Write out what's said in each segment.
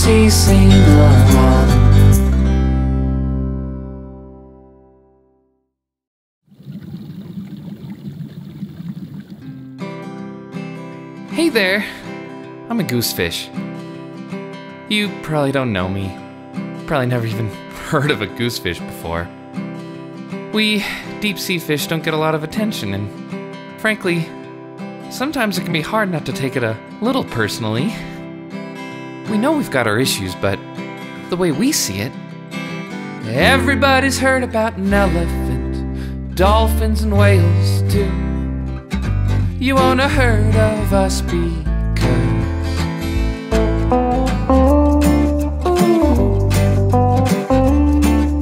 deep sea sing along. Hey there, I'm a goosefish. You probably don't know me. Probably never even heard of a goosefish before. We deep sea fish don't get a lot of attention, and frankly, sometimes it can be hard not to take it a little personally. We know we've got our issues, but the way we see it, everybody's heard about an elephant, dolphins, and whales too. You wanna hurt of us because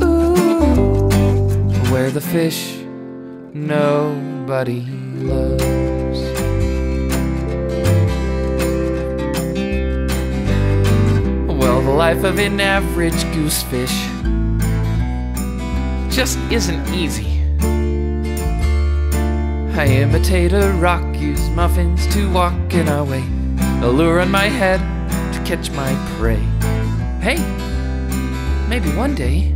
ooh, we're the fish nobody loves. Life of an average goosefish just isn't easy. I imitate a rock, use muffins to walk in our way, a lure on my head to catch my prey. Hey, maybe one day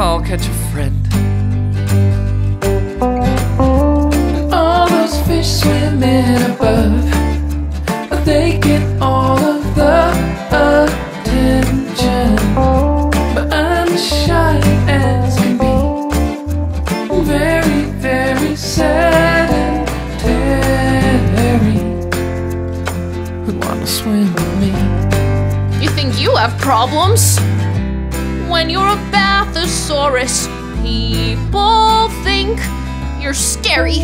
I'll catch a friend. All those fish swimming above, they get all with me? You think you have problems? When you're a Bathysaurus, people think you're scary.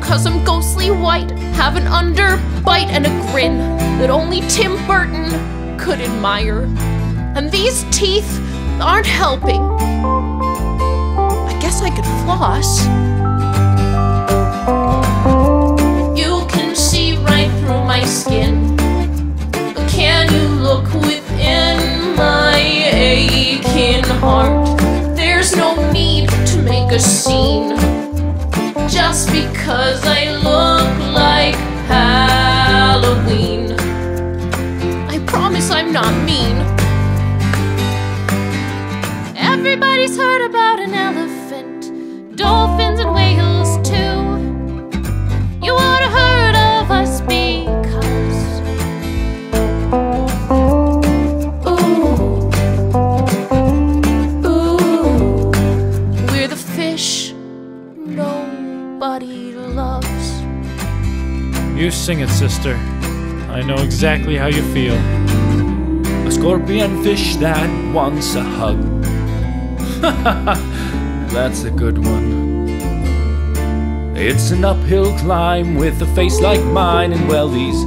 Cause I'm ghostly white, have an underbite and a grin that only Tim Burton could admire. And these teeth aren't helping. I guess I could floss. Aching heart? There's no need to make a scene. Just because I look like Halloween. I promise I'm not mean. Everybody's heard about an elephant, dolphins and whales You sing it, sister. I know exactly how you feel. A scorpion fish that wants a hug. That's a good one. It's an uphill climb with a face like mine, and well, these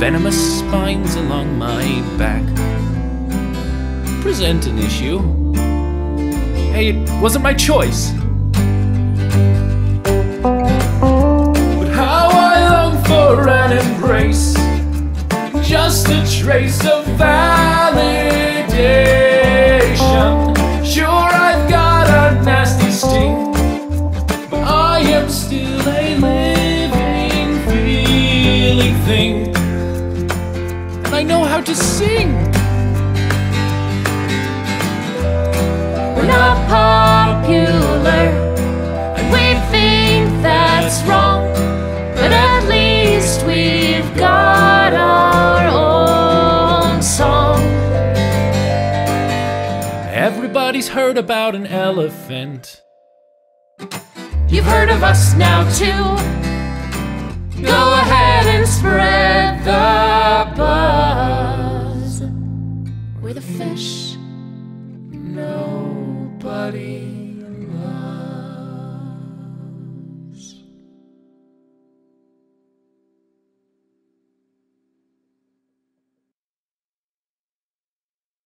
venomous spines along my back present an issue. Hey, it wasn't my choice. Embrace, just a trace of validation. Sure, I've got a nasty sting, but I am still a living, feeling thing, and I know how to sing. We're not popular, Everybody's heard about an elephant. You've heard of us now too. Go ahead and spread the buzz. We're the fish nobody